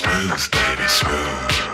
smooth, baby, smooth.